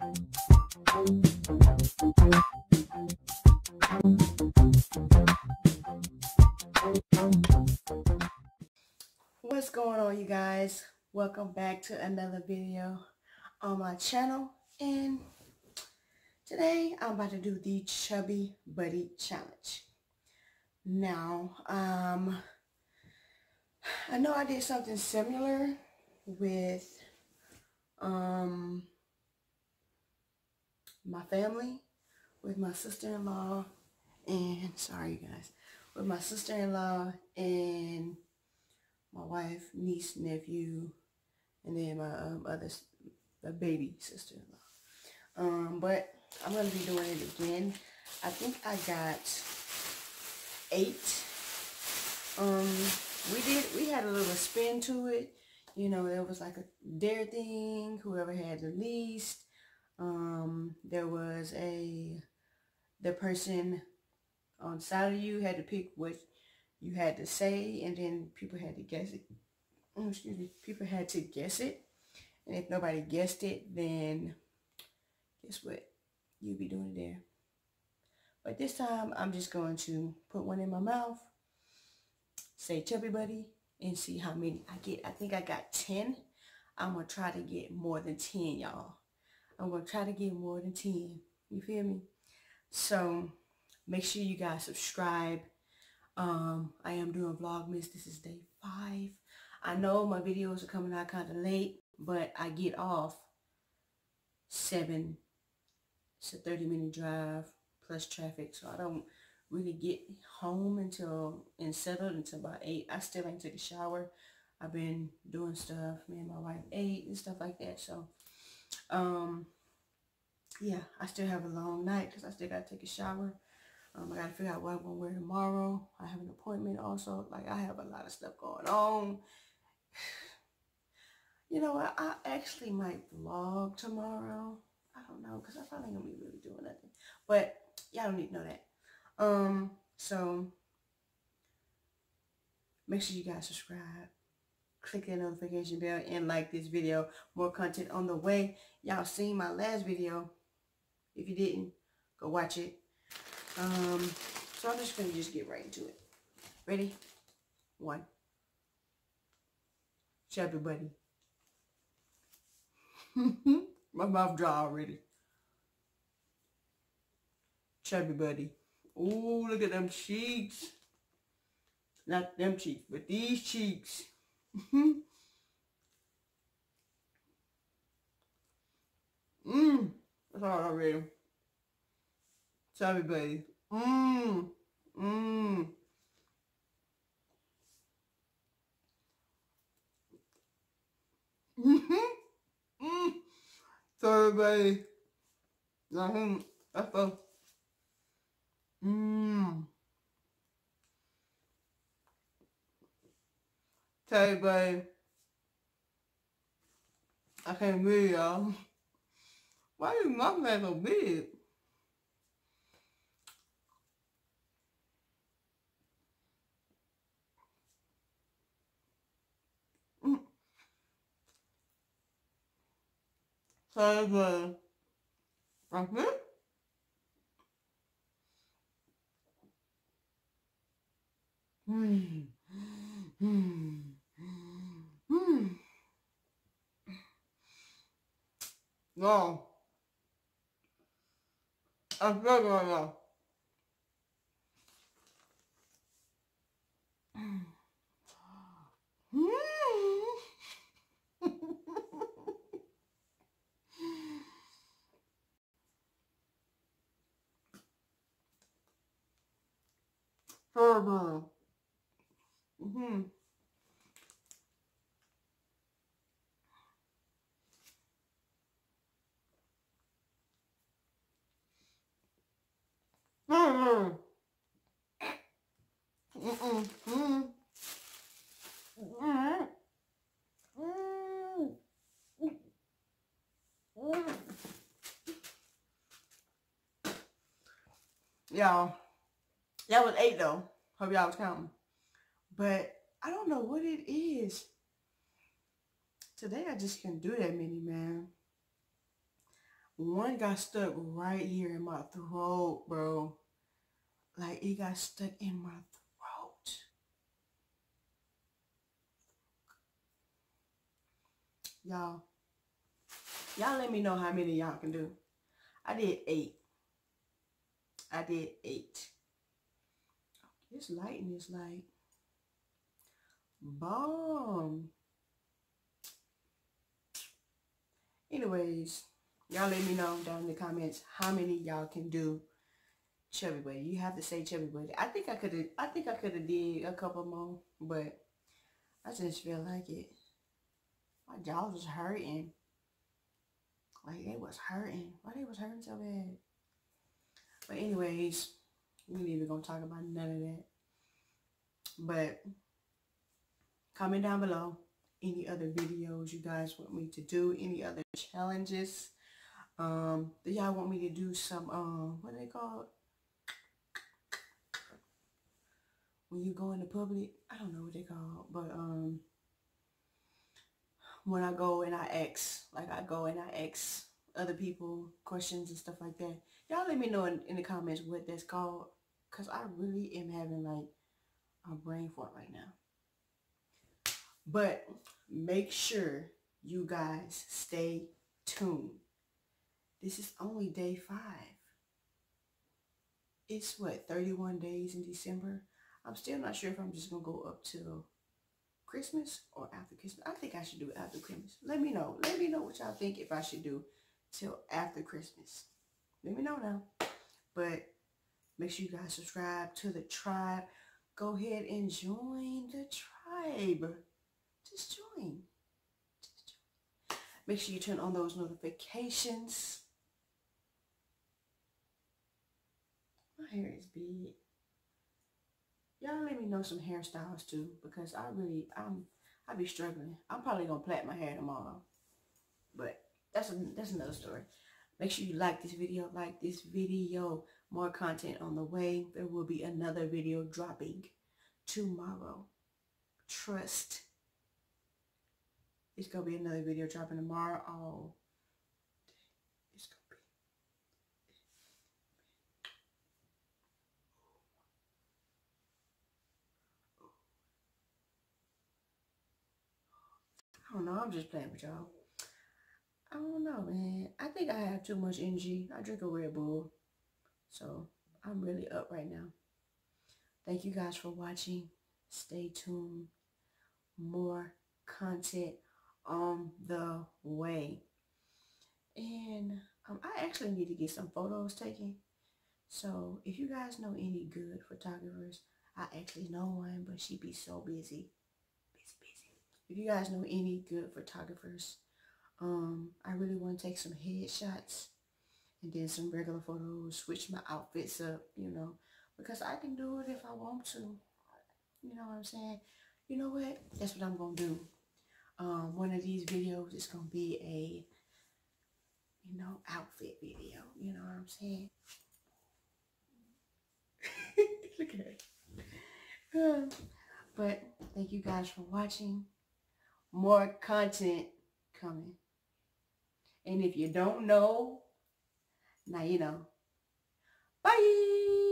What's going on you guys? Welcome back to another video on my channel and today I'm about to do the Chubby Bunny Challenge. Now, um, I know I did something similar with um, my family, with my sister-in-law, and sorry you guys, with my sister-in-law and my wife, niece, nephew, and then my um, other the baby sister-in-law. Um, but I'm gonna be doing it again. I think I got eight. Um, we did we had a little spin to it. You know, there was like a dare thing. Whoever had the least. Um, there was a the person on side of you had to pick what you had to say, and then people had to guess it. Oh, excuse me. People had to guess it, and if nobody guessed it, then guess what? You'll be doing it there. But this time, I'm just going to put one in my mouth, say chubby bunny, and see how many I get. I think I got 10. I'm going to try to get more than 10, y'all. I'm going to try to get more than 10. You feel me? So, make sure you guys subscribe. Um, I am doing Vlogmas. This is day five. I know my videos are coming out kind of late, but I get off 7. It's a 30 minute drive plus traffic. So I don't really get home until and settled until about 8. I still ain't take a shower. I've been doing stuff. Me and my wife ate and stuff like that. So, um, yeah, I still have a long night because I still got to take a shower. Um, I got to figure out what I'm going to wear tomorrow. I have an appointment also. Like, I have a lot of stuff going on. You know what? I actually might vlog tomorrow. I don't know because I probably going to be really doing nothing. But y'all don't need to know that. Um, so make sure you guys subscribe. Click that notification bell and like this video. More content on the way. Y'all seen my last video. If you didn't, go watch it. Um, so I'm just to just get right into it. Ready? One. Chubby bunny. My mouth dry already. Chubby bunny. Ooh, look at them cheeks. Not them cheeks, but these cheeks. Mmm. Mmm. That's all already. Chubby buddy. Mmm. Mmm. Mm-hmm. Mmm. Sorry, buddy. Nothing. Hmm, that's all. Mmm. Tell you, buddy. I can't breathe, y'all. Why you mouth that so big? Buddy. Like? Hmm. Hmm. Hmm. No. I'm good now. Horrible. Mm-hmm. Mm-mm. Y'all, that was eight though. Hope y'all was counting. But I don't know what it is. Today I just can't do that many, man. one got stuck right here in my throat, bro. Like it got stuck in my throat. Y'all, y'all let me know how many y'all can do. I did eight. I did eight. This lighting is like bomb. Anyways, y'all let me know down in the comments how many y'all can do chubby bunny. You have to say chubby bunny. I think I could have I think I could have did a couple more, but I just feel like it. My jaw was hurting. Like it was hurting. Why they was hurting so bad? But anyways, we ain't even gonna talk about none of that. But comment down below any other videos you guys want me to do, any other challenges. Um, y'all want me to do some, um, what are they called? When you go into public, I don't know what they call, but, um, when I go and I ask, like I go and I ask other people questions and stuff like that. Y'all let me know in, in the comments what that's called. Because I really am having like a brain fart right now. But make sure you guys stay tuned. This is only day five. It's what, 31 days in December? I'm still not sure if I'm just going to go up till Christmas or after Christmas. I think I should do it after Christmas. Let me know. Let me know what y'all think if I should do till after Christmas. Let me know now. But make sure you guys subscribe to the tribe. Go ahead and join the tribe. Just join. Just join. Make sure you turn on those notifications. My hair is big. Y'all let me know some hairstyles too because I really, I'm, I be struggling. I'm probably to plait my hair tomorrow. But that's, a, that's another story. Make sure you like this video, like this video. More content on the way. There will be another video dropping tomorrow. Trust. It's to be another video dropping tomorrow. Oh, it's going to be. Know. I'm just playing with y'all. I don't know, man. I think I have too much energy. I drink a Red Bull. So I'm really up right now. Thank you guys for watching. Stay tuned. More content on the way. And um, I actually need to get some photos taken. So if you guys know any good photographers, I actually know one, but she be so busy. If you guys know any good photographers, um, I really want to take some headshots and then some regular photos, switch my outfits up, you know, because I can do it if I want to. You know what I'm saying? You know what? That's what I'm going to do. Um, one of these videos is going to be a, you know, outfit video. You know what I'm saying? Look at but thank you guys for watching. More content coming. And if you don't know, now you know. Bye!